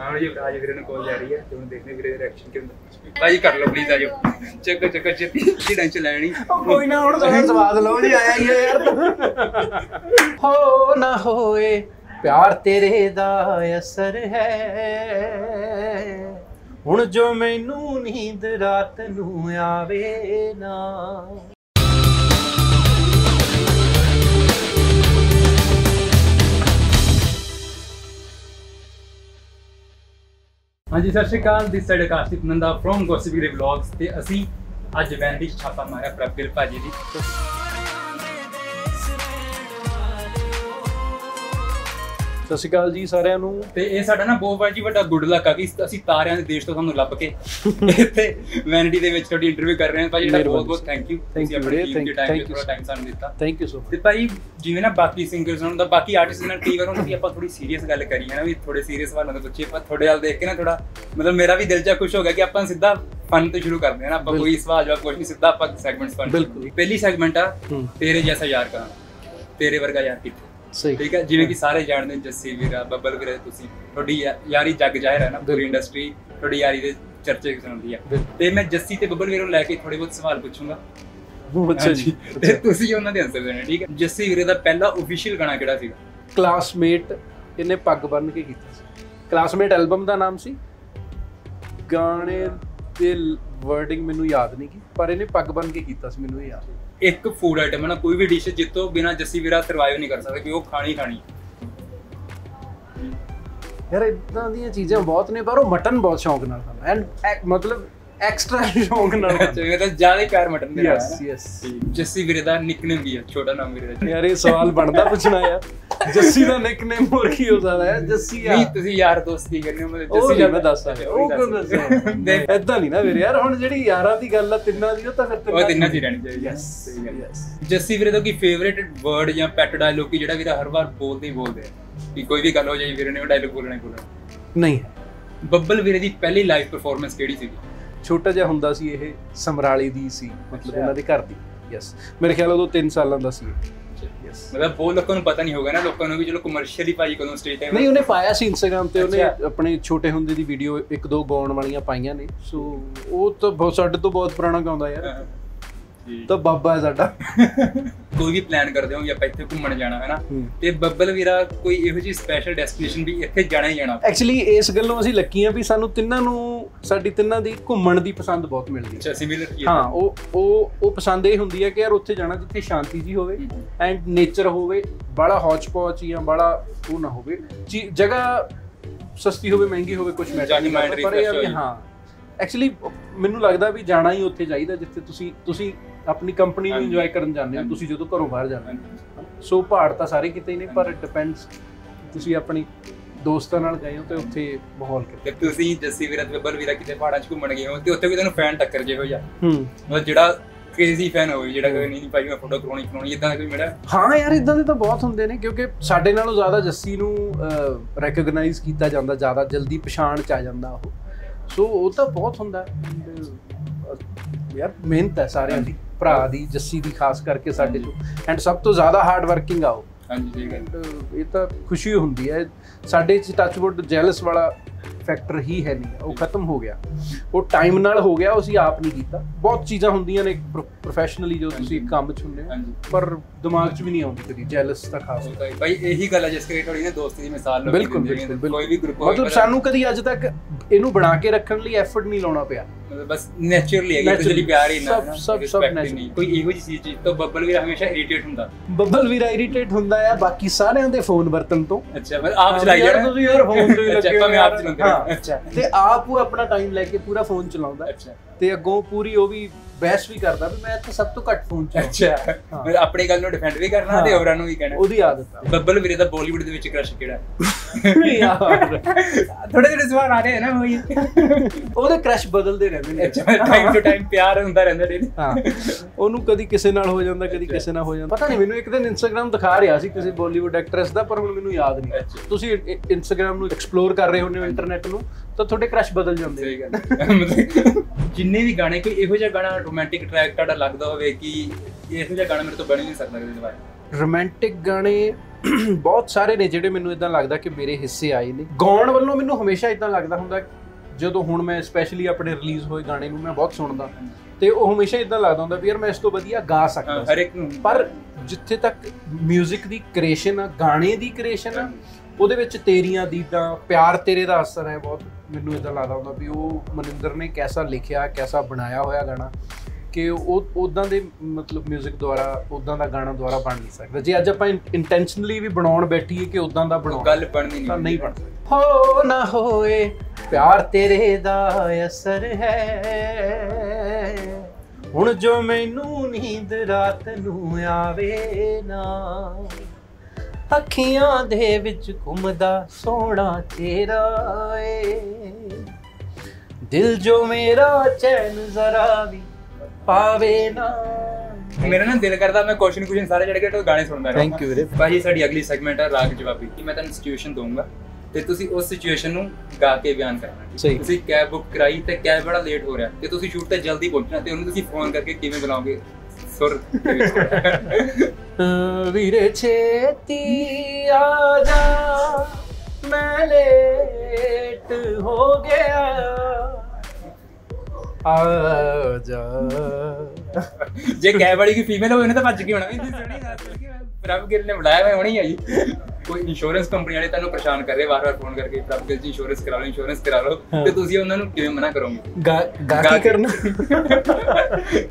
ਹਾਂ ਜੀ ਰਾਜ ਵੀਰੇ ਨੂੰ ਕਾਲ ਜਾ ਰਹੀ ਹੈ ਤੇ ਹੁਣ ਦੇਖਦੇ ਵੀਰੇ ਦਾ ਰਿਐਕਸ਼ਨ ਕੀ ਹੁੰਦਾ। ਭਾਈ ਕਰ ਲਓ ਪਲੀਜ਼ ਆਜੋ ਚੱਕੋ ਚੱਕੋ ਛੇਤੀ ਛੇਤੀ ਟੈਨਸ਼ਨ ਲੈਣੀ? ਕੋਈ ਨਾ ਹੁਣ ਤਾਂ ਸਵਾਦ ਲਓ ਜੀ ਆਇਆ ਹੀ ਹੈ ਯਾਰ। ਹੋ ਨਾ ਹੋਏ ਪਿਆਰ ਤੇਰੇ ਦਾ ਅਸਰ ਹੈ। ਹੁਣ ਜੋ ਮੈਨੂੰ ਨੀਂਦ ਰਾਤ ਨੂੰ ਆਵੇ ਨਾ। ਹਾਂਜੀ, ਸਤਿ ਸ਼੍ਰੀ ਅਕਾਲ। This side Akashdeep Nanda from Gossipy ਦੇ ਵਲੌਗਸ ਤੇ ਅਸੀਂ ਅੱਜ ਵੈਨ ਦੀ ਛਾਪਾ ਮਾਰਿਆ ਪ੍ਰਭਗਿਰ ਭਾਜੀ ਦੀ। ਸਤਿ ਸ਼੍ਰੀ ਅਕਾਲ ਜੀ ਸਾਰਿਆਂ ਨੂੰ। ਤੇ ਇਹ ਸਾਡਾ ਨਾ ਬਹੁਤ ਵਾਰ ਜੀ ਵੱਡਾ ਗੁੱਡ ਲੱਕ ਆ ਕਿ ਅਸੀਂ ਤਾਰਿਆਂ ਦੇ ਦੇਸ਼ ਤੋਂ ਤੁਹਾਨੂੰ ਲੱਭ ਕੇ ਇੱਥੇ ਵੈਨਿਟੀ ਦੇ ਵਿੱਚ ਤੁਹਾਡੀ ਇੰਟਰਵਿਊ ਕਰ ਰਹੇ ਹਾਂ। ਭਾਜੀ ਤੁਹਾਡਾ ਬਹੁਤ ਬਹੁਤ ਥੈਂਕ ਯੂ you ਵੀਰੇ, thank- ਟਾਈਮ thank you ਥੋੜਾ ਟਾਈਮ ਸਾਨੂੰ ਦਿੱਤਾ। ਥੈਂਕ ਯੂ ਸੋ ਤੇ ਭਾਈ ਜਿਵੇਂ ਨਾ ਬਾਕੀ ਸਿੰਗਰਸ ਨਾਲ ਦਾ ਬਾਕੀ ਆਰਟਿਸਟ ਨਾਲ ਕਈ ਵਾਰ ਹੁੰਦਾ ਕਿ ਆਪਾਂ ਥੋੜੀ ਸੀਰੀਅਸ ਗੱਲ ਕਰੀਏ ਨਾ ਵੀ ਥੋੜੇ ਸੀਰੀਅਸ ਵਾਲਾਂ ਤੋਂ ਪੁੱਛੀਏ ਪਰ ਤੁਹਾਡੇ ਵੱਲ ਦੇਖ ਕੇ ਨਾ ਥੋੜਾ ਮਤਲਬ ਮੇਰਾ ਵੀ ਦਿਲ ਚਾ ਖੁਸ਼ ਹੋ ਗਿਆ ਕਿ ਆਪਾਂ ਸਿੱਧਾ ਫਨ ਤੋਂ ਸ਼ੁਰੂ ਕਰਦੇ ਹਾਂ ਨਾ। ਆਪਾਂ ਕੋਈ ਸਵਾਲ ਜਵਾਬ ਕੁਝ ਨਹੀਂ ਸਿੱਧਾ ਆਪਾਂ ਸੈਗਮੈਂਟਸ ਫਨ ਬਿਲਕੁਲ। ਪਹਿਲੀ ਸੈਗਮੈਂਟ ਆ ਤੇਰੇ ਜੈਸਾ ਯਾਰ ਕਹਾਂ ਤੇਰੇ ਵਰਗਾ ਯਾਰ ਕਿੱਥੇ? ਸਹੀ। ਠੀਕ ਹੈ ਜਿਵੇਂ ਕਿ ਸਾਰੇ ਜਾਣਦੇ ਨੇ ਜੱਸੀ ਵੀਰਾ ਬੱਬਲ ਵੀਰਾ ਤੁਸੀਂ। ਤੁਹਾਡੀ ਯਾਰੀ ਜੱਗ ਜ਼ਾਹਿਰ ਹੈ ਨਾ ਪੂਰੀ ਇੰਡਸਟਰੀ ਤੁਹਾਡੀ ਯਾਰੀ ਦੇ ਚਰਚੇ ਸੁਣਦੀ ਬਿਲਕੁਲ। ਤੇ ਮੈਂ ਜੱਸੀ ਤੇ ਬੱਬਲ ਵੀਰੇ ਨੂੰ ਲੈ ਕੇ ਥੋੜੇ ਬਹੁਤ ਸਵਾਲ ਪੁੱਛੂੰਗਾ। ਅੱਛਾ ਜੀ ਤੇ ਤੁਸੀਂ ਉਹਨਾਂ ਦੇ ਆਨਸਰ ਦੇਣੇ ਠੀਕ ਹੈ? ਜੱਸੀ ਵੀਰੇ ਦਾ ਪਹਿਲਾ ਅਫੀਸ਼ੀਅਲ ਗਾਣਾ ਕਿਹੜਾ ਸੀਗਾ? ਕਲਾਸਮੇਟ ਇਹਨੇ ਪੱਗ ਬੰਨ ਕੇ ਕੀਤਾ ਸੀ। ਕਲਾਸਮੇਟ ਐਲਬਮ ਦਾ ਨਾਮ ਸੀ। ਗਾਣੇ ਦੇ ਵਰਡਿੰਗ ਮੈਨੂੰ ਯਾਦ ਨਹੀਂ ਕੀ ਪਰ ਇਹਨੇ ਪੱਗ ਬੰਨ ਕੇ ਕੀਤਾ ਸੀ ਮੈਨੂੰ ਇਹ ਯਾਦ ਹੈ। ਇੱਕ ਫੂਡ ਆਈਟਮ ਹੈ ਨਾ, ਕੋਈ ਵੀ ਡਿਸ਼ ਜਿੱਤੋਂ ਬਿਨਾ ਜੱਸੀ ਵੀਰਾ ਸਰਵਾਈਵ ਨਹੀਂ ਕਰ ਸਕਦਾ ਕਿ ਉਹ ਖਾਣੀ ਖਾਣੀ। ਯਾਰ ਇਦਾਂ ਦੀਆਂ ਚੀਜ਼ਾਂ ਬਹੁਤ ਨੇ, ਪਰ ਉਹ ਮਟਨ ਬਹੁਤ ਸ਼ੌਂਕ ਨਾਲ ਖਾਂਦਾ। ਐਂਡ ਮਤਲਬ ਐਕਸਟਰਾ ਸ਼ੌਂਕ ਨਾਲ ਤਾਂ ਜ਼ਿਆਦਾ ਹੀ ਪਿਆਰ ਮਟਨ ਦੇ ਨਾਲ ਯੈਸ। ਯੈਸ। ਜੱਸੀ ਵੀਰੇ ਦਾ ਨਿਕਨੇਮ ਵੀ ਹੈ ਛੋਟਾ ਨਾਮ ਵੀਰੇ ਦਾ। ਯਾਰ ਇਹ ਸਵਾਲ ਬਣਦਾ ਪੁੱਛਣਾ ਯਾਰ। ਜੱਸੀ ਦਾ ਨਿਕਨੇਮ ਹੋਰ ਕੀ ਹੋ ਸਕਦਾ ਹੈ ਜੱਸੀ ਆ। ਨਹੀਂ ਤੁਸੀਂ ਯਾਰ ਦੋਸਤੀ ਕਰਨੀ ਹੋ? ਮਤਲਬ ਜੱਸੀ ਮੈਂ ਦੱਸ ਸਕਦਾ। ਉਹ ਕਿਉਂ ਦੱਸਾਂ ਦੇ- ਐਦਾਂ ਨਹੀਂ ਨਾ ਵੀਰੇ ਯਾਰ ਹੁਣ ਜਿਹੜੀ ਯਾਰਾਂ ਦੀ ਗੱਲ ਆ ਤਿੰਨਾਂ ਦੀ ਉਹ ਤਾਂ ਫਿਰ ਉਹ ਤਿੰਨਾਂ ਹੀ ਰਹਿਣੀ ਚਾਹੀਦੀ। ਯੈਸ। ਯੈਸ ਜੱਸੀ ਵੀਰੇ ਦਾ ਕੀ ਫੇਵਰੇਟ ਵਰਡ ਜਾਂ ਪੈਟ ਡਾਇਲੋਗ ਕੀ ਜਿਹੜਾ ਵੀਰੇ ਹਰ ਵਾਰ ਬੋਲਦੇ ਹੀ ਬੋਲਦੇ ਆ। ਕਿ ਕੋਈ ਵੀ ਗੱਲ ਹੋ ਜਾਏ ਵੀਰੇ ਨੇ ਉਹ ਡਾਇਲੋਗ ਬੋਲਣਾ ਹੀ ਬੋਲਣਾ। ਨਹੀਂ। ਬੱਬਲ ਵੀਰੇ ਦੀ ਪਹਿਲੀ ਲਾਈਵ ਪਰਫਾਰਮੈਂਸ ਕਿਹੜੀ ਸੀਗੀ? ਛੋਟਾ ਜਿਹਾ ਹੁੰਦਾ ਸੀ ਇਹ ਸਮਰਾਲੀ ਦੀ ਸੀ ਮਤਲਬ ਇਹਨਾਂ ਦੇ ਘਰ ਦੀ। ਯੈਸ ਮੇਰੇ ਖਿਆਲ ਉਦੋਂ 3 ਸਾਲਾਂ ਦਾ ਸੀ ਯੈਸ ਮਤਲਬ ਬਹੁਤ ਲੋਕਾਂ ਨੂੰ ਪਤਾ ਨਹੀਂ ਹੋਗਾ ਨਾ ਲੋਕਾਂ ਨੂੰ ਵੀ ਚਲੋ ਕਮਰਸ਼ੀਅਲੀ ਭਾਈ ਕਦੋਂ ਸਟੇਜ ਤੇ ਨਹੀਂ ਉਹਨੇ ਪਾਇਆ ਸੀ ਇੰਸਟਾਗ੍ਰam ਤੇ ਉਹਨੇ। ਆਪਣੇ ਛੋਟੇ ਹੁੰਦੇ ਦੀ ਵੀਡੀਓ ਇੱਕ ਦੋ ਗਾਉਣ ਵਾਲੀਆਂ ਪਾਈਆਂ ਨੇ। ਸੋ ਉਹ ਤਾਂ ਬਹੁਤ ਸਾਡੇ ਤੋਂ ਬਹੁਤ ਪੁਰਾਣਾ ਗਾਉਂਦਾ ਯਾਰ। ਤਾਂ ਬਾਬਾ ਹੈ ਸਾਡਾ। ਕੋਈ ਵੀ ਪਲਾਨ ਕਰਦੇ ਹੋ ਕਿ ਆਪਾਂ ਇੱਥੇ ਘੁੰਮਣ ਜਾਣਾ ਹੈ ਨਾ। ਤੇ ਬੱਬਲ ਵੀਰਾ ਕੋਈ ਇਹੋ ਜਿਹੀ ਸਪੈਸ਼ਲ ਡੈਸਟੀਨੇਸ਼ਨ ਵੀ ਇੱਥੇ ਜਾਣਾ ਹੀ ਜਾਣਾ। ਐਕਚੁਅਲੀ ਇਸ ਗੱਲੋਂ ਅਸੀਂ ਲੱਕੀ ਆ ਵੀ ਸਾਨੂੰ ਤਿੰਨਾਂ ਨੂੰ ਸਾਡੀ ਤਿੰਨਾਂ ਦੀ ਘੁੰਮਣ ਦੀ ਪਸੰਦ ਬਹੁਤ ਮਿਲਦੀ ਹੈ। ਅੱਛਾ ਸਿਮਿਲਰ ਕੀ ਹਾਂ? ਉਹ ਉਹ ਉਹ ਪਸੰਦ ਇਹ ਹੁੰਦੀ ਹੈ ਕਿ ਯਾਰ ਉੱਥੇ ਜਾਣਾ ਜਿੱਥੇ ਸ਼ਾਂਤੀ ਜੀ ਹੋਵੇ ਐਂਡ ਨੇਚਰ ਹੋਵੇ ਬੜਾ ਹੌਚ ਪੌਚ ਜਾਂ ਬੜਾ ਉਹ ਨਾ ਹੋਵੇ। ਜਗ੍ਹਾ ਸਸਤੀ ਹੋਵੇ ਮਹਿੰਗੀ ਹੋਵੇ ਕੁਝ ਮੈਟਰ ਨਹੀਂ ਪਰ ਇਹ ਵੀ ਹਾਂ। ਐਕਚੁਅਲੀ ਮੈਨੂੰ ਲੱਗਦਾ ਵੀ ਜਾਣਾ ਹੀ ਉੱਥੇ ਚਾਹੀਦਾ ਜਿੱਥੇ ਤੁਸੀਂ ਤੁਸੀਂ ਆਪਣੀ ਕੰਪਨੀ ਨੂੰ। ਇੰਜੋਏ ਕਰਨ ਜਾਂਦੇ ਹੋ। ਤੁਸੀਂ ਜਦੋਂ ਘਰੋਂ ਬਾਹਰ ਜਾਂਦੇ ਹੋ। ਸੋ ਪਹਾੜ ਤਾਂ ਸਾਰੇ ਕਿਤੇ ਹੀ ਨੇ ਪਰ ਡਿਪੈਂਡਸ ਤੁਸੀਂ ਆਪਣੀ ਦੋਸਤਾਂ ਨਾਲ ਗਏ ਹੋ ਤੇ ਉੱਥੇ ਮਾਹੌਲ ਕਿਤੇ ਤੇ ਤੁਸੀਂ ਜੱਸੀ ਵੀਰਾ ਤੇ ਬੱਬਲ ਵੀਰਾ ਕਿਤੇ ਪਹਾੜਾਂ 'ਚ ਘੁੰਮਣ ਗਏ ਹੋ ਤੇ ਉੱਥੇ ਵੀ ਤੁਹਾਨੂੰ ਫੈਨ ਟੱਕਰ ਜੇ ਹੋ ਜਾ ਹੂੰ। ਮਤਲਬ ਜਿਹੜਾ ਕ੍ਰੇਜ਼ੀ ਫੈਨ ਹੋਵੇ ਜਿਹੜਾ ਕੋਈ ਨਹੀਂ ਭਾਈ ਮੈਂ ਫੋਟੋ ਕਰਾਉਣੀ ਕਰਾਉਣੀ ਇਦਾਂ ਦਾ ਕੋਈ ਮੇਰਾ ਹਾਂ ਯਾਰ ਇਦਾਂ ਦੇ ਤਾਂ ਬਹੁਤ ਹੁੰਦੇ ਨੇ ਕਿਉਂਕਿ ਸਾਡੇ ਨਾਲੋਂ ਜ਼ਿਆਦਾ ਜੱਸੀ ਨੂੰ ਰੈਕਗਨਾਈਜ਼ ਕੀਤਾ ਜਾਂਦਾ ਜ਼ਿਆਦਾ ਜਲਦੀ ਪਛਾਣ ਚ ਆ ਜਾਂਦਾ ਉਹ। ਸੋ ਉਹ ਤਾਂ ਬਹੁਤ ਹੁੰਦਾ ਯਾਰ ਮਿਹਨਤ ਹੈ ਸਾਰਿਆਂ ਦੀ। ਭਰਾ ਦੀ ਜੱਸੀ ਦੀ ਖਾਸ ਕਰਕੇ ਸਾਡੇ ਚੋਂ। ਐਂਡ ਸਭ ਤੋਂ ਜ਼ਿਆਦਾ ਹਾਰਡ ਵਰਕਿੰਗ ਆ ਉਹ। ਹਾਂਜੀ ਠੀਕ ਹੈ ਇਹ ਤਾਂ ਖੁਸ਼ੀ ਹੁੰਦੀ ਹੈ। ਸਾਡੇ ਚ ਟੱਚਵੁੱਡ ਜੈਲਸ ਵਾਲਾ ਫੈਕਟਰ ਹੀ ਹੈ ਨਹੀਂ ਉਹ ਖਤਮ ਹੋ ਗਿਆ। ਉਹ ਟਾਈਮ ਨਾਲ ਹੋ ਗਿਆ ਉਹ ਅਸੀਂ ਆਪ ਨਹੀਂ ਕੀਤਾ। ਬਹੁਤ ਚੀਜ਼ਾਂ ਹੁੰਦੀਆਂ ਨੇ ਪ੍ਰੋਫੈਸ਼ਨਲੀ ਜੋ ਤੁਸੀਂ ਕੰਮ ਚ ਹੁੰਦੇ ਹੋ ਪਰ ਦਿਮਾਗ 'ਚ ਵੀ ਨਹੀਂ ਆਉਂਦੀ ਕਦੀ ਜੈਲਸ ਤਾਂ ਖਾਸ। ਭਾਈ ਇਹੀ ਗੱਲ ਹੈ ਜਿਸ ਕਰਕੇ ਥੋੜੀ ਨਾ ਦੋਸਤੀ ਦੀ ਮਿਸਾਲ ਲੋਕੀ ਬਿਲਕੁਲ ਕੋਈ ਵੀ ਗਰੁੱਪ ਮਤਲਬ ਸਾਨੂੰ ਕਦੀ ਅੱਜ ਤੱਕ ਇਹਨੂੰ ਬਣਾ ਕੇ ਰੱਖਣ ਲਈ ਐਫਰਟ ਨਹੀਂ ਲਾਉਣਾ ਪਿਆ। ਬਸ ਨੇਚਰਲੀ ਹੈ ਕਿ ਪਿਆਰ ਹੀ ਨਾ ਸਭ- ਸਭ-। ਨਹੀਂ। ਕੋਈ ਇਹੋ ਜਿਹੀ ਚੀਜ਼ ਤੋਂ ਬੱਬਲ ਵੀਰਾ ਹਮੇਸ਼ਾ ਇਰੀਟੇਟ ਹੁੰਦਾ। ਬੱਬਲ ਵੀਰਾ ਇਰੀਟੇਟ ਹੁੰਦਾ ਆ ਬਾਕੀ ਸਾਰਿਆਂ ਦੇ ਫੋਨ ਵਰਤਨ ਤੋਂ। ਅੱਛਾ ਮੈਂ ਆਪ ਚਲਾਈ ਜਾਣਾ। ਤੁਸੀਂ ਯਾਰ ਫੋਨ ਤੇ ਹੀ ਲੱਗੇ ਮੈਂ ਆਪ ਯਾਰ। ਹਾਂ। ਅੱਛਾ। ਤੇ ਆਪ ਉਹ ਆਪਣਾ ਟਾਈਮ ਲੈ ਕੇ ਪੂਰਾ ਫੋਨ ਚਲਾਉਂਦਾ ਅੱਛਾ। ਤੇ ਅੱਗੋਂ ਪੂਰੀ ਉਹ ਵੀ ਬਹਿਸ ਵੀ ਕਰਦਾ ਵੀ ਮੈਂ ਇੱਥੇ ਸਭ ਤੋਂ ਘੱਟ ਫੋਨ ਚਲਾਉਂਦਾ। ਅੱਛਾ। ਮੈਂ ਆਪਣੀ ਗੱਲ ਨੂੰ ਡਿਫੈਂਡ ਵੀ ਕਰਨਾ ਤੇ। ਹੋਰਾਂ ਨੂੰ ਵੀ ਕਹਿਣਾ? ਉਹਦੀ ਆਦਤ ਆ। ਬੱਬਲ ਵੀਰੇ ਦਾ ਬਾਲੀਵੁੱਡ ਦੇ ਵਿੱਚ ਕ੍ਰਸ਼ ਕਿਹੜਾ ਯਾਰ ਥੋੜੇ ਜਿਹੇ ਸਵਾਲ ਆ ਰਹੇ ਨਾ ਉਹੀ। ਉਹਦੇ ਕ੍ਰਸ਼ ਬਦਲਦੇ ਰਹਿੰਦੇ ਨੇ। ਅੱਛਾ ਟਾਈਮ ਟੂ ਟਾਈਮ ਪਿਆਰ ਹੁੰਦਾ ਰਹਿੰਦਾ ਡੇਲੀ ਹਾਂ। ਉਹਨੂੰ ਕਦੀ ਕਿਸੇ ਨਾਲ ਹੋ ਜਾਂਦਾ ਕਦੀ ਕਿਸੇ ਨਾਲ ਹੋ ਜਾਂਦਾ। ਪਤਾ ਨਹੀਂ ਮੈਨੂੰ ਇੱਕ ਦਿਨ ਇੰਸਟਾਗ੍ਰam ਦਿਖਾ ਰਿਹਾ ਸੀ ਕਿਸੇ ਬਾਲੀਵੁੱਡ ਐਕਟਰੈਸ ਦਾ ਪਰ ਮੈਨੂੰ ਯਾਦ ਨਹੀਂ। ਤੁਸੀਂ ਇੰਸਟਾਗ੍ਰam ਨੂੰ ਐਕਸਪਲੋਰ ਕਰ ਰਹੇ ਹੋ ਇੰਟਰਨੈਟ ਨੂੰ। ਤਾਂ ਤੁਹਾਡੇ ਕ੍ਰਸ਼ ਬਦਲ ਜਾਂਦੇ ਸਹੀ ਗੱਲ। ਮਤਲਬ ਜਿੰਨੇ ਵੀ ਗਾਣੇ ਕੋਈ ਇਹੋ ਜਿਹਾ ਗਾਣਾ ਰੋਮਾਂਟਿਕ ਟਰੈਕ ਤੁਹਾਡਾ ਲੱਗਦਾ ਹੋਵੇ ਕਿ ਇਹੋ ਜਿਹਾ ਗਾਣਾ ਮੇਰੇ ਤੋਂ ਬਣ ਹੀ ਨਹੀਂ ਸਕਦਾ ਕਦੇ ਦੁਬਾਰਾ ਰੋਮਾਂਟਿਕ ਗਾਣੇ ਬਹੁਤ ਸਾਰੇ ਨੇ ਜਿਹੜੇ ਮੈਨੂੰ ਇਦਾਂ ਲੱਗਦਾ ਕਿ ਮੇਰੇ ਹਿੱਸੇ ਆਏ ਨੇ। ਗਾਉਣ ਵੱਲੋਂ ਮੈਨੂੰ ਹਮੇਸ਼ਾ ਇਦਾਂ ਲੱਗਦਾ ਹੁੰਦਾ ਜਦੋਂ ਹੁਣ ਮੈਂ ਸਪੈਸ਼ਲੀ ਆਪਣੇ ਰਿਲੀਜ਼ ਹੋਏ ਗਾਣੇ ਨੂੰ ਮੈਂ ਬਹੁਤ ਸੁਣਦਾ। ਤੇ ਉਹ ਹਮੇਸ਼ਾ ਇਦਾਂ ਲੱਗਦਾ ਹੁੰਦਾ ਵੀ ਯਾਰ ਮੈਂ ਇਸ ਤੋਂ ਵਧੀਆ ਗਾ ਸਕਦਾ ਹਰ ਇੱਕ ਨੂੰ। ਪਰ ਜਿੱਥੇ ਤੱਕ 뮤직 ਦੀ ਕ੍ਰੀਏਸ਼ਨ ਆ ਗਾਣੇ ਦੀ ਕ੍ਰੀਏਸ਼ਨ ਆ ਉਹਦੇ ਵਿੱਚ ਤੇਰੀਆਂ ਦੀਦਾਂ ਪਿਆਰ ਤੇਰੇ ਦਾ ਅਸਰ ਹੈ ਬਹੁਤ। ਮੈਨੂੰ ਇਦਾਂ ਲੱਗਦਾ ਹੁੰਦਾ ਵੀ ਉਹ ਮਨਿੰਦਰ ਨੇ ਕੈਸਾ ਲਿਖਿਆ ਕੈਸਾ ਬਣਾਇਆ ਹੋਇਆ ਗਾਣਾ ਕਿ ਉਹ ਉਦਾਂ ਦੇ ਮਤਲਬ 뮤직 ਦੁਆਰਾ ਉਦਾਂ ਦਾ ਗਾਣਾ ਦੁਆਰਾ ਬਣ ਨਹੀਂ ਸਕਦਾ। ਜੇ ਅੱਜ ਆਪਾਂ ਇੰਟੈਂਸ਼ਨਲੀ ਵੀ ਬਣਾਉਣ ਬੈਠੀਏ ਕਿ ਉਦਾਂ ਦਾ ਉਹ ਬਣਾਉਣਾ ਗੱਲ ਬਣਨੀ ਨਹੀਂ ਨਹੀਂ ਬਣ ਸਕਦਾ ਹੋ ਨਾ ਹੋਏ ਪਿਆਰ ਤੇਰੇ ਦਾ ਅਸਰ ਹੈ। ਹੁਣ ਜੋ ਮੈਨੂੰ ਨੀਂਦ ਰਾਤ ਨੂੰ ਆਵੇ ਨਾ ਅੱਖੀਆਂ ਦੇ ਵਿੱਚ ਘੁੰਮਦਾ ਸੋਹਣਾ ਤੇਰਾ ਏ। ਦਿਲ ਜੋ ਮੇਰਾ ਚੈਨ ਜ਼ਰਾ ਵੀ ਪਾਵੇ ਨਾ। ਮੇਰਾ ਨਾ ਦਿਲ ਕਰਦਾ ਮੈਂ ਕੁਐਸਚਨ ਕੁਐਸਚਨ ਸਾਰੇ ਜਿਹੜੇ ਕਿ ਗਾਣੇ ਸੁਣਦਾ ਰਹਾਂ। Thank you ਵੀਰੇ। ਭਾਜੀ ਸਾਡੀ ਅਗਲੀ ਸੈਗਮੈਂਟ ਹੈ ਰਾਗ ਜਵਾਬੀ। ਕਿ ਮੈਂ ਤੁਹਾਨੂੰ ਸਿਚੁਏਸ਼ਨ ਦਊਂਗਾ। ਤੇ ਤੁਸੀਂ ਉਸ ਸਿਚੁਏਸ਼ਨ ਨੂੰ ਗਾ ਕੇ ਬਿਆਨ ਕਰਨਾ ਸਹੀ। ਤੁਸੀਂ ਕੈਬ ਬੁੱਕ ਕਰਾਈ ਤੇ ਕੈਬ ਬੜਾ ਲੇਟ ਹੋ ਰਿਹਾ। ਤੇ ਤੁਸੀਂ ਸ਼ੂਟ ਤੇ ਜਲਦੀ ਪਹੁੰਚਣਾ ਤੇ ਉਹਨੂੰ ਤੁਸੀਂ ਫੋਨ ਕਰਕੇ ਕਿਵੇਂ ਬੁਲਾਓਗੇ? ਸੁਰ ਵੀਰੇ ਛੇਤੀ ਆ ਜਾ। ਮੈਂ ਲੇਟ ਹੋ ਗਿਆ। ਆ ਜਾ। ਜੇ ਕੈਬ ਵਾਲੀ ਕੀ ਫੀਮੇਲ ਹੋਵੇ ਨਾ ਤਾਂ ਭੱਜ ਕੇ ਹੋਣਾ ਵੀ ਤੁਸੀਂ ਸੁਣੀ ਨਾ ਸੁਣੀ ਪ੍ਰਭ ਗਿੱਲ ਨੇ ਬੁਲਾਇਆ ਮੈਂ ਹੁਣੀ ਆਈ। ਕੋਈ ਇੰਸ਼ੋਰੈਂਸ ਕੰਪਨੀ ਵਾਲੇ ਤੁਹਾਨੂੰ ਪਰੇਸ਼ਾਨ ਕਰ ਰਹੇ ਵਾਰ-ਵਾਰ ਫੋਨ ਕਰਕੇ ਪ੍ਰਭ ਗਿੱਲ ਜੀ ਇੰਸ਼ੋਰੈਂਸ ਕਰਾ ਲਓ ਇੰਸ਼ੋਰੈਂਸ ਕਰਾ ਲਓ ਤੇ ਤੁਸੀਂ ਉਹਨਾਂ ਨੂੰ ਕਿਵੇਂ ਮਨਾ ਕਰੋਗੇ? ਗਾ ਕੀ। ਕਰਨਾ?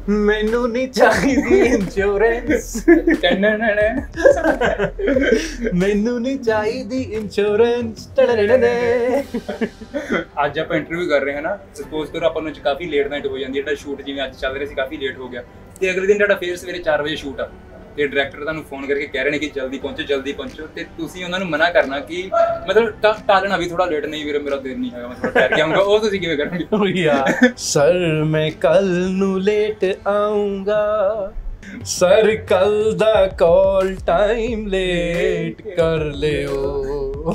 ਮੈਨੂੰ ਨਹੀਂ ਚਾਹੀਦੀ ਇੰਸ਼ੋਰੈਂਸ। ਮੈਨੂੰ ਨਹੀਂ ਚਾਹੀਦੀ ਇੰਸ਼ੋਰੈਂਸ ਅੱਜ ਆਪਾਂ ਇੰਟਰਵਿਊ ਕਰ ਰਹੇ ਹਾਂ ਨਾ ਸਪੋਜ਼ ਕਰੋ ਆਪਾਂ ਨੂੰ ਕਾਫੀ ਲੇਟ ਨਾਈਟ ਹੋ ਜਾਂਦੀ ਹੈ ਜਿਹੜਾ ਸ਼ੂਟ ਜਿਵੇਂ ਅੱਜ ਚੱਲ ਰਿਹਾ ਸੀ ਕਾਫੀ ਲੇਟ ਹੋ ਗਿਆ। ਤੇ ਅਗਲੇ ਦਿਨ ਤੁਹਾਡਾ ਫੇਰ ਸਵੇਰੇ 4 ਵਜੇ ਸ਼ੂਟ ਆ। ਤੇ ਡਾਇਰੈਕਟਰ ਤੁਹਾਨੂੰ ਫੋਨ ਕਰਕੇ ਕਹਿ ਰਹੇ ਨੇ ਕਿ ਜਲਦੀ ਪਹੁੰਚੋ ਜਲਦੀ ਪਹੁੰਚੋ ਤੇ ਤੁਸੀਂ ਉਹਨਾਂ ਨੂੰ ਮਨਾ ਕਰਨਾ ਕਿ ਮਤਲਬ ਟਾਲਣਾ ਵੀ ਥੋੜਾ ਲੇਟ ਨਹੀਂ ਵੀਰੇ ਮੇਰਾ ਦਿਨ ਨਹੀਂ ਹੈਗਾ ਮੈਂ ਥੋੜਾ ਕੇ ਆਉਂਗਾ ਉਹ ਤੁਸੀਂ ਕਿਵੇਂ ਕਰੋਗੇ ਸਰ ਮੈਂ ਕੱਲ ਨੂੰ ਲੇਟ ਆਉਂਗਾ ਸਰ ਕੱਲ ਦਾ ਕਾਲ ਟਾਈਮ ਲੇਟ ਕਰ ਲਿਓ।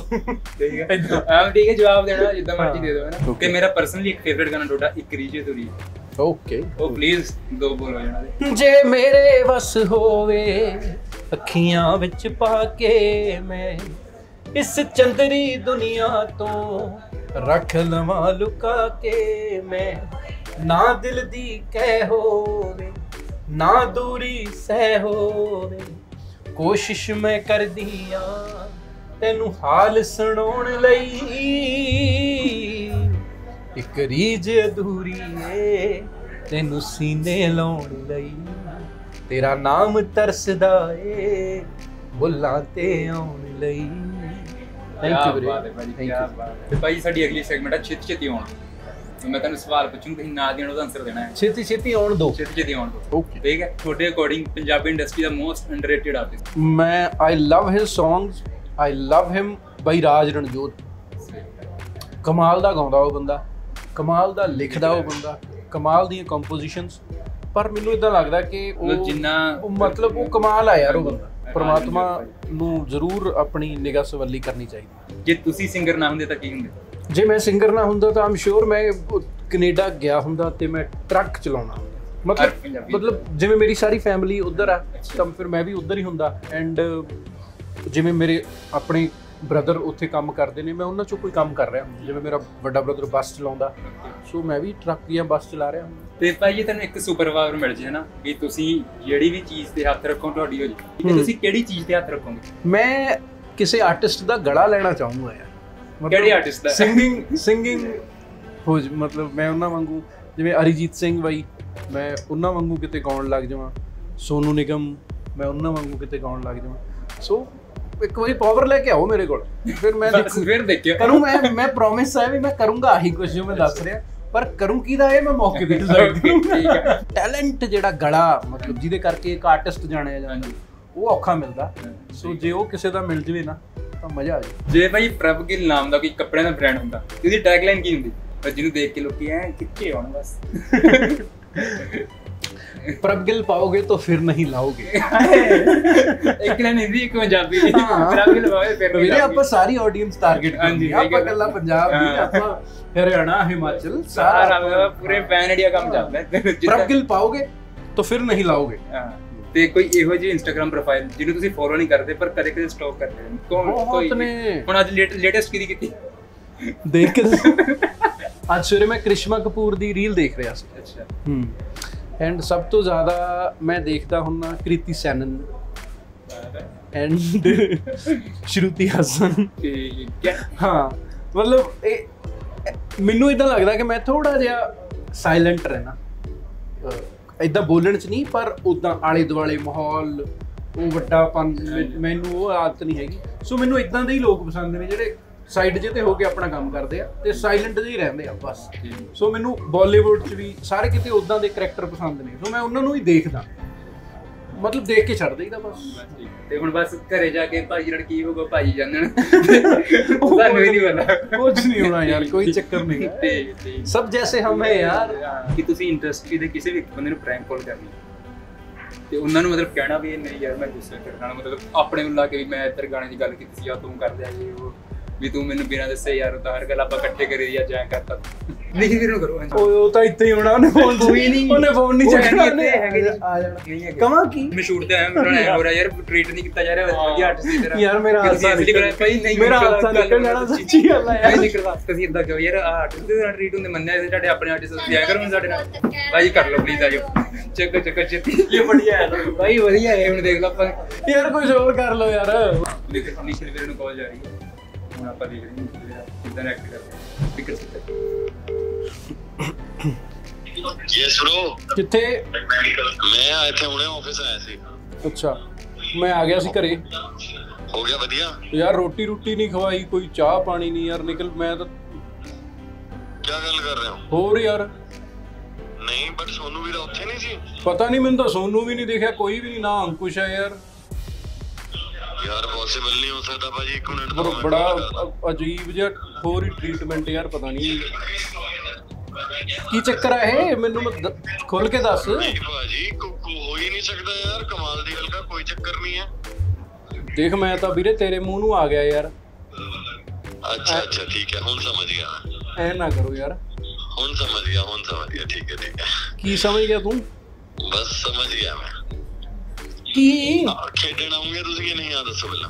ਠੀਕ ਹੈ। ਆਮ ਠੀਕ ਹੈ ਜਵਾਬ ਦੇਣਾ ਜਿੱਦਾਂ ਮਰਜ਼ੀ ਦੇ ਦਿਓ ਹੈ ਨਾ. ਕਿ ਮੇਰਾ ਪਰਸਨਲੀ ਇੱਕ ਫੇਵਰਿਟ ਗਾਣਾ ਤੁਹਾਡਾ ਇੱਕ ਰੀਜੇ ਤੁਰੀ ਓਕੇ ਉਹ ਪਲੀਜ਼ ਦੋ ਬੋਲੋ ਜਾਣਾ ਦੇ ਜੇ ਮੇਰੇ ਵਸ ਹੋਵੇ ਅੱਖੀਆਂ ਵਿੱਚ ਪਾ ਕੇ ਮੈਂ ਇਸ ਚੰਦਰੀ ਦੁਨੀਆ ਤੋਂ ਰੱਖ ਲਵਾਂ ਲੁਕਾ ਕੇ ਮੈਂ। ਨਾ ਦਿਲ ਦੀ ਕਹਿ ਹੋਵੇ ਨਾ ਦੂਰੀ ਸਹਿ ਹੋਵੇ। ਕੋਸ਼ਿਸ਼ ਮੈਂ ਕਰਦੀ ਆ ਤੈਨੂੰ ਹਾਲ ਸੁਣਾਉਣ ਲਈ। ਇੱਕ ਰੀਜ ਅਧੂਰੀ ਏ ਤੈਨੂੰ ਸੀਨੇ ਲਾਉਣ ਲਈ। ਤੇਰਾ ਨਾਮ ਤਰਸਦਾ ਏ ਬੁੱਲਾਂ ਤੇ ਆਉਣ ਲਈ। ਥੈਂਕ ਯੂ ਵੀਰੇ। ਬਾਤ ਹੈ ਭਾਜੀ Thank ਕੀ you. ਬਾਤ ਹੈ। ਤੇ ਭਾਈ ਸਾਡੀ ਅਗਲੀ ਸੈਗਮੈਂਟ ਹੈ ਛੇਤੀ ਛੇਤੀ ਆਉਣਾ। ਤੇ ਮੈਂ ਤੁਹਾਨੂੰ ਸਵਾਲ ਪੁੱਛੂੰ ਤੁਸੀਂ ਨਾ ਦੇਣ ਉਹਦਾ ਆਨਸਰ ਦੇਣਾ ਹੈ। ਛੇਤੀ ਛੇਤੀ ਆਉਣ ਦੋ। ਛੇਤੀ ਛੇਤੀ ਆਉਣ ਦੋ। ਓਕੇ ਠੀਕ ਹੈ? ਤੁਹਾਡੇ ਅਕੋਰਡਿੰਗ ਪੰਜਾਬੀ ਇੰਡਸਟਰੀ ਦਾ ਮੋਸਟ ਅੰਡਰਰੇਟਡ ਆਰਟਿਸਟ ਮੈਂ I love his songs I love him ਬਾਈ ਰਾਜ ਰਣਜੋਤ। ਕਮਾਲ ਦਾ ਗਾਉਂਦਾ ਉਹ ਬੰਦਾ। ਕਮਾਲ ਦਾ ਲਿਖਦਾ ਉਹ ਬੰਦਾ ਕਮਾਲ ਦੀਆਂ ਕੰਪੋਜੀਸ਼ਨਸ ਪਰ ਮੈਨੂੰ ਇਦਾਂ ਲੱਗਦਾ ਕਿ ਉਹ ਜਿੰਨਾ- ਉਹ ਮਤਲਬ ਉਹ ਕਮਾਲ ਆ ਯਾਰ ਉਹ ਬੰਦਾ। ਪਰਮਾਤਮਾ ਨੂੰ ਜ਼ਰੂਰ ਆਪਣੀ ਨਿਗਾਹ ਸਵੱਲੀ ਕਰਨੀ ਚਾਹੀਦੀ। ਜੇ ਤੁਸੀਂ ਸਿੰਗਰ ਨਾ ਹੁੰਦੇ ਤਾਂ ਕੀ ਹੁੰਦੇ? ਜੇ ਮੈਂ ਸਿੰਗਰ ਨਾ ਹੁੰਦਾ ਤਾਂ ਆਮ ਸ਼ੋਰ ਮੈਂ ਕੈਨੇਡਾ ਗਿਆ ਹੁੰਦਾ ਤੇ ਮੈਂ ਟਰੱਕ ਚਲਾਉਣਾ ਮਤਲਬ। ਮਤਲਬ ਜਿਵੇਂ ਮੇਰੀ ਸਾਰੀ ਫੈਮਿਲੀ ਉਧਰ ਆ ਤਾਂ ਫਿਰ ਮੈਂ ਵੀ ਉਧਰ ਹੀ ਹੁੰਦਾ। ਐਂਡ ਜਿਵੇਂ ਮੇਰੇ ਆਪਣੇ ਬ੍ਰਦਰ ਉੱਥੇ ਕੰਮ ਕਰਦੇ ਨੇ ਮੈਂ ਉਹਨਾਂ ਚੋਂ ਕੋਈ ਕੰਮ ਕਰ ਰਿਹਾ ਜਿਵੇਂ ਮੇਰਾ ਵੱਡਾ ਬ੍ਰਦਰ ਬੱਸ ਚਲਾਉਂਦਾ ਸੋ ਮੈਂ ਵੀ ਟਰੱਕ ਜਾਂ ਬੱਸ ਚਲਾ ਰਿਹਾ ਤੇ ਭਾਈ ਜੇ ਤੁਹਾਨੂੰ ਇੱਕ ਸੁਪਰ ਪਾਵਰ ਮਿਲ ਜੇ ਨਾ ਵੀ ਤੁਸੀਂ ਜਿਹੜੀ ਵੀ ਚੀਜ਼ ਤੇ ਹੱਥ ਰੱਖੋ ਤੁਹਾਡੀ ਹੋ ਜੇ। ਤੁਸੀਂ ਕਿਹੜੀ ਚੀਜ਼ ਤੇ ਹੱਥ ਰੱਖੋਗੇ? ਮੈਂ ਕਿਸੇ ਆਰਟਿਸਟ ਦਾ ਗਲਾ ਲੈਣਾ ਚਾਹੂੰਗਾ ਯਾਰ ਕਿਹੜੇ artist ਦਾ? ਸਿੰਗਿੰਗ ਸਿੰਗਿੰਗ ਹੋ ਜ- ਮਤਲਬ ਮੈਂ ਉਹਨਾਂ ਵਾਂਗੂ ਜਿਵੇਂ ਅਰੀਜੀਤ ਸਿੰਘ ਬਾਈ ਮੈਂ ਉਹਨਾਂ ਵਾਂਗੂ ਕਿਤੇ ਗਾਉਣ ਲੱਗ ਜਾਵਾਂ ਸੋਨੂ ਨਿਗਮ ਮੈਂ ਉਹਨਾਂ ਵਾਂਗੂ ਕਿਤੇ ਗਾਉਣ ਲੱਗ ਜਾਵਾਂ। ਸੋ ਇੱਕ ਵਾਰੀ ਪਾਵਰ ਲੈ ਕੇ ਆਓ ਮੇਰੇ ਕੋਲ। ਫਿਰ ਮੈਂ ਫਿਰ ਦੇਖਿਓ। ਕਰੂੰ ਮੈਂ ਮੈਂ ਪ੍ਰੋਮਿਸ ਹੈ ਵੀ ਮੈਂ ਕਰੂੰਗਾ ਆਹੀ ਕੁਝ ਜੋ ਮੈਂ ਦੱਸ ਰਿਹਾ। ਪਰ ਕਰੂੰ ਕਿਹਦਾ ਇਹ? ਮੈਂ ਮੌਕੇ ਤੇ ਡਿਸਾਈਡ ਠੀਕ ਹੈ। ਟੈਲੈਂਟ ਜਿਹੜਾ ਗਲਾ ਮਤਲਬ ਜਿਹਦੇ ਕਰਕੇ ਇੱਕ ਆਰਟਿਸਟ ਜਾਣਿਆ ਜਾਂਦਾ। ਉਹ ਔਖਾ ਮਿਲਦਾ। ਸੋ ਜੇ ਉਹ ਕਿਸੇ ਦਾ ਮਿਲ ਜਵੇ ਨਾ ਤਾਂ ਮਜ਼ਾ ਆ ਜਾਏ ਜੇ ਭਾਈ ਪ੍ਰਭ ਗਿੱਲ ਨਾਮ ਦਾ ਕੋਈ ਕੱਪੜਿਆਂ ਦਾ ਬ੍ਰਾਂਡ ਹੁੰਦਾ ਤੇ ਉਹਦੀ ਟੈਗਲਾਈਨ ਕੀ ਹੁੰਦੀ? ਜਿਹਨੂੰ ਦੇਖ ਕੇ ਲੋਕੀ ਐ ਕਿੱਥੇ ਆਉਣ ਬਸ। ਪ੍ਰਭ ਗਿੱਲ ਪਾਓਗੇ ਤਾਂ ਫਿਰ ਨਹੀਂ ਲਾਓਗੇ ਇੱਕ ਲਾਈਨ ਹਿੰਦੀ ਇੱਕ ਪੰਜਾਬੀ ਹਾਂ। ਪ੍ਰਭ ਗਿੱਲ ਪਾਵੇ ਫਿਰ ਵੀਰੇ ਆਪਾਂ ਸਾਰੀ ਆਡੀਅנס ਟਾਰਗੇਟ ਹਾਂਜੀ, ਕਰਨੀ ਆ। ਸਹੀ ਆਪਾਂ ਗੱਲ ਹੈ। ਕੱਲਾ ਪੰਜਾਬ ਨਹੀਂ ਹਾਂ। ਆਪਾਂ ਹਰਿਆਣਾ ਹਿਮਾਚਲ ਸਾਰਾ ਸਾਰਾ ਪੂਰੇ ਪੈਨ ਇੰਡੀਆ ਕੰਮ ਚੱਲਦਾ ਹੈ ਪ੍ਰਭ ਗਿੱਲ ਪਾਓਗੇ ਤਾਂ ਫਿਰ ਨਹੀਂ ਲਾਓਗੇ ਹਾਂ ਤੇ ਕੋਈ ਇਹੋ ਜਿਹੀ ਇੰਸਟਾਗ੍ਰam ਪ੍ਰੋਫਾਈਲ ਜਿਹਨੂੰ ਤੁਸੀਂ ਫੋਲੋ ਨਹੀਂ ਕਰਦੇ ਪਰ ਕਦੇ ਕਦੇ ਸਟਾਕ ਕਰਦੇ ਹੋ ਕੌਣ ਬਹੁਤ ਕੋਈ ਨੇ। ਹੁਣ ਅੱਜ ਲੇਟੈਸਟ ਕਿਹਦੀ ਕੀਤੀ ਦੇਖ ਕੇ ਅੱਜ ਸਵੇਰੇ ਮੈਂ ਕ੍ਰਿਸ਼ਮਾ ਕਪੂਰ ਦੀ ਰੀਲ ਦੇਖ ਰਿਹਾ ਸੀ ਅੱਛਾ ਹੂੰ ਐਂਡ ਸਭ ਤੋਂ ਜ਼ਿਆਦਾ ਮੈਂ ਦੇਖਦਾ ਹੁੰਨਾ ਕ੍ਰਿਤੀ ਸੈਨਨ ਐਂਡ ਸ਼ਰੂਤੀ ਹਸਨ। ਠੀਕ ਹੈ। ਹਾਂ ਮਤਲਬ ਇਹ ਮੈਨੂੰ ਇਦਾਂ ਲੱਗਦਾ ਕਿ ਮੈਂ ਥੋੜਾ ਜਿਹਾ ਸਾਇਲੈਂਟ ਰਹਿਣਾ। ਇਦਾਂ ਬੋਲਣ ਚ ਨਹੀਂ ਪਰ ਉਦਾਂ ਆਲੇ ਦੁਆਲੇ ਮਾਹੌਲ ਉਹ ਵੱਡਾਪਨ ਮੈਨੂੰ ਉਹ ਆਦਤ ਨਹੀਂ ਹੈਗੀ। ਸੋ ਮੈਨੂੰ ਇਦਾਂ ਦੇ ਹੀ ਲੋਕ ਪਸੰਦ ਨੇ ਜਿਹੜੇ ਸਾਈਡ ਜੇ ਤੇ ਹੋ ਕੇ ਆਪਣਾ ਕੰਮ ਕਰਦੇ ਆ ਤੇ ਸਾਇਲੈਂਟ ਜਿਹੇ ਹੀ ਰਹਿੰਦੇ ਆ ਬਸ। ਸੋ ਮੈਨੂੰ ਬਾਲੀਵੁੱਡ ਚ ਵੀ ਸਾਰੇ ਕਿਤੇ ਉਦਾਂ ਦੇ ਕਰੈਕਟਰ ਪਸੰਦ ਨੇ। ਸੋ ਮੈਂ ਉਹਨਾਂ ਨੂੰ ਹੀ ਦੇਖਦਾ। ਮਤਲਬ ਦੇਖ ਕੇ ਛੱਡ ਦੇਈਦਾ ਬਸ। ਤੇ ਹੁਣ ਬਸ ਘਰੇ ਜਾ ਕੇ ਭਾਈ ਜਣ ਕੀ ਹੋਊਗਾ ਭਾਈ ਜਾਣਨ ਤੁਹਾਨੂੰ ਵੀ ਨਹੀਂ ਪਤਾ। ਕੁਝ ਨਹੀਂ ਹੋਣਾ ਯਾਰ ਕੋਈ ਚੱਕਰ ਨਹੀਂ। ਤੇ ਤੇ ਸਭ ਜੈਸੇ ਹਮ ਹੈ ਯਾਰ। ਕਿ ਤੁਸੀਂ ਇੰਡਸਟਰੀ ਦੇ ਕਿਸੇ ਵੀ ਬੰਦੇ ਨੂੰ ਪ੍ਰੈਂਕ ਕਾਲ ਕਰਨੀ ਤੇ ਉਹਨਾਂ ਨੂੰ ਮਤਲਬ ਕਹਿਣਾ ਵੀ ਨਹੀਂ ਯਾਰ ਮੈਂ ਗੁੱਸੇ ਕਰਨਾ ਮਤਲਬ ਆਪਣੇ ਨੂੰ ਲਾ ਕੇ ਵੀ ਮੈਂ ਇੱਧਰ ਗਾਣੇ ਦੀ ਗੱਲ ਕੀਤੀ ਸੀ ਆ ਤੂੰ ਕਰ ਲਿਆ ਜੀ ਉਹ। ਵੀ ਤੂੰ ਮੈਨੂੰ ਬਿਨਾਂ ਦੱਸੇ ਯਾਰ ਤਾਂ ਹਰ ਗੱਲ ਆਪਾਂ ਇਕੱਠੇ ਕਰੀ ਜਾਂ ਜਾਂ ਕਰਤਾ। ਨਹੀਂ ਵੀਰ ਨੂੰ ਕਰੋ ਉਹ ਉਹ ਤਾਂ ਇੱਥੇ ਹੀ ਹੋਣਾ ਉਹਨੇ ਫੋਨ ਕੋਈ ਨਹੀਂ। ਉਹਨੇ ਫੋਨ ਨਹੀਂ ਚੱਕਣਾ। ਇੱਥੇ, ਹੈਗੇ ਜੀ। ਆ ਜਾਣਾ ਨਹੀਂ ਹੈਗੇ। ਕਵਾਂ ਕੀ? ਮੈਂ ਸ਼ੂਟ ਤੇ ਆਇਆ ਮੇਰਾ ਐ ਹੋ ਰਿਹਾ ਯਾਰ ਟ੍ਰੀਟ ਨਹੀਂ ਕੀਤਾ ਜਾ ਰਿਹਾ ਵਧੀਆ ਆਰਟਿਸਟ ਦੀ ਤਰ੍ਹਾਂ ਯਾਰ ਮੇਰਾ ਹਾਸਾ ਨਿਕਲ- ਭਾਈ ਨਹੀਂ ਮੇਰਾ ਹਾਸਾ ਨਿਕਲ ਜਾਣਾ। ਸੱਚੀ ਗੱਲ ਆ ਯਾਰ। ਨਹੀਂ ਨਿਕਲਦਾ ਤੁਸੀਂ ਇਦਾਂ ਕਿਉਂ ਯਾਰ ਆਰਟਿਸਟ ਦੇ ਨਾਲ ਟ੍ਰੀਟ ਹੁੰਦੇ ਮੰਨਿਆ ਸੀ ਸਾਡੇ ਆਪਣੇ ਆਰਟਿਸਟ ਤੁਸੀਂ ਆਇਆ ਕਰੋ ਸਾਡੇ ਨਾਲ। ਭਾਈ ਕਰ ਲਓ ਪਲੀਜ਼ ਆਜੋ ਚੱਕ ਚੱਕ ਛੇਤੀ ਇਹ ਵਧੀਆ ਹੈ। ਭਾਈ ਵਧੀਆ ਹੈ ਹੁਣ ਦੇਖ ਲਓ ਆਪਾਂ। ਯਾਰ ਕੁਝ ਹੋਰ ਕਰ ਲਓ ਯਾਰ। ਨਿਖਿਲ ਨਿਖਿਲ ਵੀਰੇ ਨੂੰ ਕਾਲ ਜਾ ਰਹੀ ਹੈ। ਹੁਣ ਆਪਾਂ ਦੇਖ ਰਹੇ ਹਾਂ ਵੀਰਾ ਕਿੱਦਾਂ ਐਕਟ ਕਰਦੇ ਫਿਕਰ ਸਿੱਧਾ ਯੈਸ ਬ్రో ਕਿੱਥੇ? ਮੈਂ ਆ ਇੱਥੇ ਹੁਣੇ ਆਫਿਸ ਆਇਆ ਸੀ। ਅੱਛਾ। ਮੈਂ ਆ ਗਿਆ ਸੀ ਘਰੇ। ਹੋ ਗਿਆ ਵਧੀਆ? ਯਾਰ ਰੋਟੀ ਰੋਟੀ ਨਹੀਂ ਖਵਾਈ ਕੋਈ ਚਾਹ ਪਾਣੀ ਨਹੀਂ ਯਾਰ ਨਿਕਲ ਮੈਂ ਤਾਂ ਕੀ ਗੱਲ ਕਰ ਰਹੇ ਹੋ? ਹੋਰ ਯਾਰ। ਨਹੀਂ ਬਟ ਸੋਨੂ ਵੀਰਾ ਉੱਥੇ ਨਹੀਂ ਸੀ? ਪਤਾ ਨਹੀਂ ਮੈਨੂੰ ਤਾਂ ਸੋਨੂੰ ਵੀ ਨਹੀਂ ਦੇਖਿਆ ਕੋਈ ਵੀ ਨਹੀਂ ਨਾ ਅੰਕੁਸ਼ ਹੈ ਯਾਰ। ਯਾਰ ਪੋਸੀਬਲ ਨਹੀਂ ਹੋ ਸਕਦਾ ਭਾਜੀ ਇੱਕ ਮਿੰਟ ਪਰ ਬੜਾ ਅਜੀਬ ਜਿਹਾ ਹੋਰ ਹੀ ਟ੍ਰੀਟਮੈਂਟ ਯਾਰ ਪਤਾ ਨਹੀਂ। ਕੀ ਚੱਕਰ ਹੈ ਇਹ? ਮੈਨੂੰ ਦ- ਖੋਲ ਕੇ ਦੱਸ। ਭਾਜੀ ਕੋ ਕੋ ਹੋ ਹੀ ਨਹੀਂ ਸਕਦਾ ਯਾਰ ਕਮਾਲ ਦੀ ਗੱਲ ਕਰ ਕੋਈ ਚੱਕਰ ਨਹੀਂ ਹੈ। ਦੇਖ ਮੈਂ ਤਾਂ ਵੀਰੇ ਤੇਰੇ ਮੂੰਹ ਨੂੰ ਆ ਗਿਆ ਯਾਰ। ਅੱਛਾ ਅੱਛਾ ਠੀਕ ਹੈ ਹੁਣ ਸਮਝ ਗਿਆ ਐ ਨਾ ਕਰੋ ਯਾਰ। ਹੁਣ ਸਮਝ ਗਿਆ ਹੁਣ ਸਮਝ ਗਿਆ ਠੀਕ ਹੈ ਠੀਕ ਹੈ। ਕੀ ਸਮਝ ਗਿਆ ਤੂੰ? ਬਸ ਸਮਝ ਗਿਆ ਮੈਂ। ਕੀ? ਖੇਡਣ ਆਉਂਗੇ ਤੁਸੀਂ ਕਿ ਨਹੀਂ ਆ ਦੱਸੋ ਪਹਿਲਾਂ?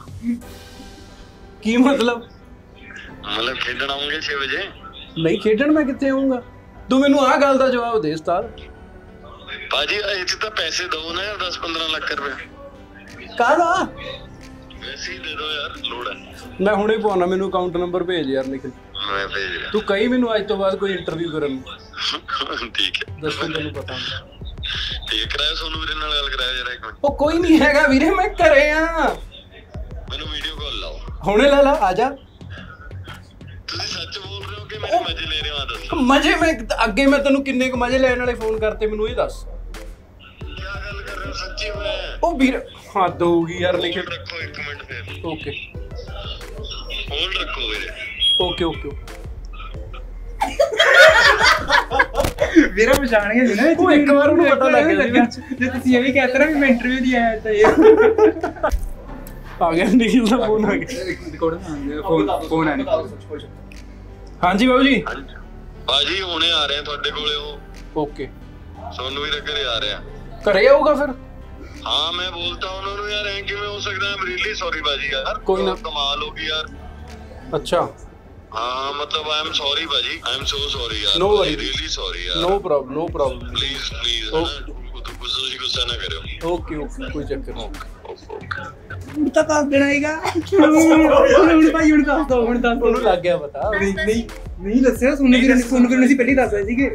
ਕੀ ਮਤਲਬ? ਮਤਲਬ ਖੇਡਣ ਆਉਂਗੇ 6 ਵਜੇ? ਨਹੀਂ ਖੇਡਣ ਮੈਂ ਕਿੱਥੇ ਆਉਂਗਾ ਤੂੰ ਮੈਨੂੰ ਆਹ ਗੱਲ ਦਾ ਜਵਾਬ ਦੇ ਸਤਾਰ ਭਾਜੀ ਇਹ ਤਾਂ ਪੈਸੇ ਦੋ ਨਾ 10 15 ਲੱਖ ਰੁਪਏ। ਕਾਹਦਾ? ਵੈਸੇ ਹੀ ਦੇ ਦੋ ਯਾਰ ਲੋੜ ਹੈ। ਮੈਂ ਹੁਣੇ ਪਾਉਣਾ ਮੈਨੂੰ ਅਕਾਊਂਟ ਨੰਬਰ ਭੇਜ ਯਾਰ ਨਿਕਲ ਮੈਂ ਭੇਜ ਰਿਹਾ। ਤੂੰ ਕਹੀ ਮੈਨੂੰ ਅੱਜ ਤੋਂ ਬਾਅਦ ਕੋਈ ਇੰਟਰਵਿਊ ਕਰਨ ਠੀਕ ਹੈ। ਦੱਸੋ ਤੈਨੂੰ ਪਤਾ। ਨਹੀਂ ਠੀਕ ਕਰਾਇਆ ਸੋਨੂੰ ਵੀਰੇ ਨਾਲ ਗੱਲ ਕਰਾਇਆ ਜਰਾ ਇੱਕ ਮਿੰਟ। ਉਹ ਕੋਈ ਨਹੀਂ ਹੈਗਾ ਵੀਰੇ ਮੈਂ ਘਰੇ ਆ। ਮੈਨੂੰ ਵੀਡੀਓ ਕਾਲ ਲਾਓ। ਹੁਣੇ ਲਾ ਲਾ ਆ ਜਾ। ਤੁਸੀਂ ਸੱਚ ਬੋਲ ਰਹੇ ਹੋ ਕਿ ਮੇਰੇ ਮਜ਼ੇ ਲੈ ਰਹੇ ਹੋ ਆ ਦੱਸੋ। ਮਜ਼ੇ ਮੈਂ ਅੱਗੇ ਮੈਂ ਤੈਨੂੰ ਕਿੰਨੇ ਕੁ ਮਜ਼ੇ ਲੈਣ ਵਾਲੇ ਫੋਨ ਕਰਤੇ ਮੈਨੂੰ ਇਹ ਦੱਸ। ਕੀ ਗੱਲ ਕਰ ਰਹੇ ਹੋ ਸੱਚੀ ਹੋਇਆ ਉਹ ਵੀਰ ਹੱਦ ਹੋਊਗੀ ਯਾਰ ਲਿਖੇ। ਰੱਖੋ ਇੱਕ ਮਿੰਟ ਫਿਰ। ਓਕੇ। ਹੋਲਡ ਰੱਖੋ ਵੀਰੇ। Okay okay. ਵੀਰਾ ਪਛਾਣ ਗਿਆ ਸੀ ਨਾ ਉਹ ਇੱਕ ਵਾਰ ਉਹਨੂੰ ਪਤਾ ਲੱਗ ਗਿਆ। ਜੇ ਤੁਸੀਂ ਇਹ ਵੀ ਕਹਤੇ ਨਾ ਵੀ ਮੈਂ ਇੰਟਰਵਿਊ ਦੀ ਆਇਆ ਤਾਂ ਇਹ ਆ ਗਿਆ ਨਿਖਿਲ ਦਾ ਫੋਨ ਆ ਗਿਆ। ਰਿਕਾਰਡ ਫੋਨ ਫੋਨ ਆ ਨਹੀਂ। ਹਾਂਜੀ ਬਾਬੂ ਜੀ। ਭਾਜੀ ਹੁਣੇ ਆ ਰਹੇ ਆ ਤੁਹਾਡੇ ਕੋਲੇ ਉਹ। ਓਕੇ। ਸੋਨੂੰ ਵੀਰੇ ਘਰੇ ਆ ਰਿਹਾ। ਘਰੇ ਆਊਗਾ ਫਿਰ? ਹਾਂ ਮੈਂ ਬੋਲਤਾ ਉਹਨਾਂ ਨੂੰ ਯਾਰ ਐ ਕਿਵੇਂ ਹੋ ਸਕਦਾ ਹੈ ਰੀਲੀ ਸੌਰੀ ਭਾਜੀ ਯਾਰ। ਕੋਈ ਨਾ। ਕਮਾਲ ਹੋ ਗਈ ਯਾਰ। ਅੱਛਾ। ਹਾਂ ਮਤਲਬ ਆਈ ਐਮ ਸੌਰੀ ਭਾਜੀ। ਆਈ ਐਮ ਸੋ ਸੌਰੀ ਯਾਰ। No worries. ਰੀਲੀ ਸੌਰੀ ਯਾਰ। No problem no problem please please. ਤੁਸੀਂ ਗੁੱਸਾ ਨਾ ਕਰਿਓ। ਓਕੇ ਓਕੇ ਕੋਈ ਚੱਕਰ ਨਹੀਂ। ਹੁਣ ਤਾਂ ਦੱਸ ਦੇਣਾ ਹੈਗਾ। ਹੁਣ ਭਾਈ ਹੁਣ ਦੱਸ ਦੋ ਹੁਣ ਦੱਸ ਉਹਨੂੰ ਲੱਗ ਗਿਆ ਪਤਾ। ਨਹੀਂ ਨਹੀਂ ਨਹੀਂ ਦੱਸਿਆ। ਸੁਣ ਵੀਰ ਨੇ ਸੁਣ ਵੀਰ ਨੇ ਅਸੀਂ ਪਹਿਲੀ ਦੱਸਿਆ ਸੀਗੇ।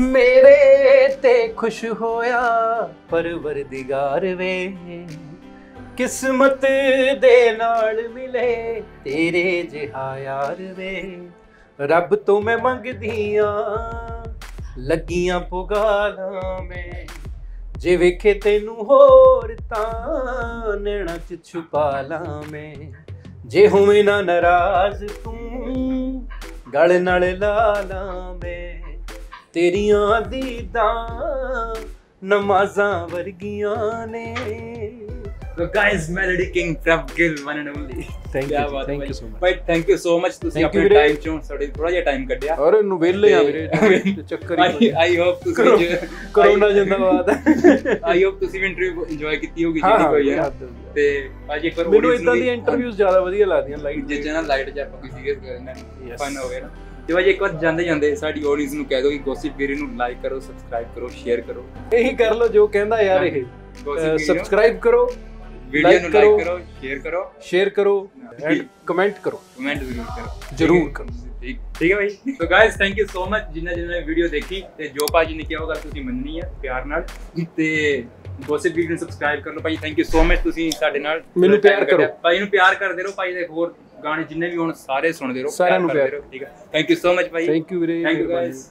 ਮੇਰੇ ਤੇ ਖੁਸ਼ ਹੋਇਆ ਪਰਵਰਦਿਗਾਰ ਵੇ। ਕਿਸਮਤ ਦੇ ਨਾਲ ਮਿਲੇ ਤੇਰੇ ਜਿਹਾ ਯਾਰ ਵੇ। ਰੱਬ ਤੋਂ ਮੈਂ ਮੰਗਦੀਆਂ ਲੱਗੀਆਂ ਪੁਗਾਲਾਂ ਮੈਂ ਜੇ ਵੇਖੇ ਤੈਨੂੰ ਹੋਰ ਤਾਂ ਨੈਣਾ ਚ ਛੁਪਾ ਲਾਂ ਮੈਂ ਜੇ ਹੋਵੇਂ ਨਾ ਨਾਰਾਜ਼ ਤੂੰ ਗਲ ਨਾਲ ਲਾ ਲਾਂ ਮੈਂ ਤੇਰੀਆਂ ਦੀਦਾਂ ਨਮਾਜ਼ਾਂ ਵਰਗੀਆਂ ਨੇ So guys, Melody King, Prab Gill, one and only. Thank ਕਿਆ you, ਬਾਤ ਹੈ thank Bhai. you so much. ਭਾਈ ਥੈਂਕ ਯੂ ਸੋ ਮਚ ਤੁਸੀਂ Thank you ਆਪਣੇ ਵੀਰੇ। ਟਾਈਮ ਚੋਂ ਸਾਡੇ ਥੋੜਾ ਜਿਹਾ ਟਾਈਮ ਕੱਢਿਆ ਔਰ ਇਹਨੂੰ ਵਿਹਲੇ ਆ ਵੀਰੇ ਤੇ- ਤੇ ਚੱਕਰ ਆਈ ਹੀ ਆਈ ਹੋਪ ਤੁਸੀਂ ਕਰੋ- ਜੋ- ਕਰੋਨਾ ਜਿੰਦਾਬਾਦ ਆਈ ਹੋਪ ਤੁਸੀਂ ਵੀ ਇੰਟਰਵਿਊ ਇੰਜੋਏ ਕੀਤੀ ਹੋਗੀ ਹਾਂ ਜਿਹੜੀ ਹਾਂ ਕੋਈ ਹੈ ਹੱਦ ਹੋ ਗਈ। ਤੇ ਅੱਜ ਇੱਕ ਵਾਰ ਮੈਨੂੰ audience ਨੂੰ ਇਦਾਂ ਵੀ- ਦੀਆਂ ਇੰਟਰਵਿਊਜ਼ ਜ਼ਿਆਦਾ ਵਧੀਆ ਲੱਗਦੀਆਂ ਲਾਈਟ ਜੇ ਜਨਾ ਲਾਈਟ ਚ ਆਪਾਂ ਕੋਈ ਸੀਰੀਅਸ ਕਰਨਾ Yes. ਫਨ ਹੋਵੇ ਨਾ ਤੇ ਭਾਈ ਇੱਕ ਵਾਰ ਜਾਂਦੇ ਜਾਂਦੇ ਸਾਡੀ ਆਡੀਅנס ਨੂੰ ਕਹਿ ਦਿਓ ਕਿ ਗੋਸਿਪ ਵੀਰੇ ਨੂੰ ਲਾਈਕ ਕਰੋ ਸਬਸਕ੍ਰਾਈਬ ਕਰੋ ਸ਼ੇਅਰ ਕਰੋ। ਇਹੀ ਕਰ ਲਓ ਜੋ ਕਹਿੰਦਾ ਯਾਰ ਇਹ। ਸਬਸਕ੍ਰਾਈਬ ਕਰੋ ਵੀਡੀਓ ਨੂੰ। ਲਾਈਕ ਕਰੋ ਸ਼ੇਅਰ ਕਰੋ। ਸ਼ੇਅਰ ਕਰੋ ਐਂਡ। ਕਮੈਂਟ ਕਰੋ। ਕਮੈਂਟ ਜ਼ਰੂਰ ਕਰੋ। ਜ਼ਰੂਰ ਕਰੋ। ਠੀਕ। ਠੀਕ ਹੈ ਭਾਈ। So guys thank you so much ਜਿਨ੍ਹਾਂ ਜਿਨ੍ਹਾਂ ਨੇ ਵੀਡੀਓ ਦੇਖੀ ਤੇ ਜੋ ਭਾਜੀ ਨੇ ਕਿਹਾ ਉਹ ਗੱਲ ਤੁਸੀਂ ਮੰਨਣੀ ਹੈ ਪਿਆਰ ਨਾਲ। ਤੇ ਗੋਸਿਪ ਵੀਡੀਓ ਨੂੰ ਸਬਸਕ੍ਰਾਈਬ ਕਰ ਲਓ। ਭਾਈ ਥੈਂਕ ਯੂ ਸੋ ਮਚ ਤੁਸੀਂ ਸਾਡੇ ਨਾਲ ਮੈਨੂੰ ਪਿਆਰ। ਕਰੋ। ਭਾਈ ਨੂੰ ਪਿਆਰ ਕਰਦੇ ਰਹੋ। ਭਾਈ ਦੇ ਹੋਰ ਗਾਣੇ ਜਿੰਨੇ ਵੀ ਹੋਣ ਸਾਰੇ ਸੁਣਦੇ ਰਹੋ ਸਾਰਿਆਂ ਨੂੰ ਪਿਆਰ। ਠੀਕ ਹੈ ਥੈਂਕ ਯੂ ਸੋ ਮਚ ਭਾਈ ਥੈਂਕ ਯੂ ਵੀਰੇ ਥੈਂਕ ਯੂ। ਗਾਇਸ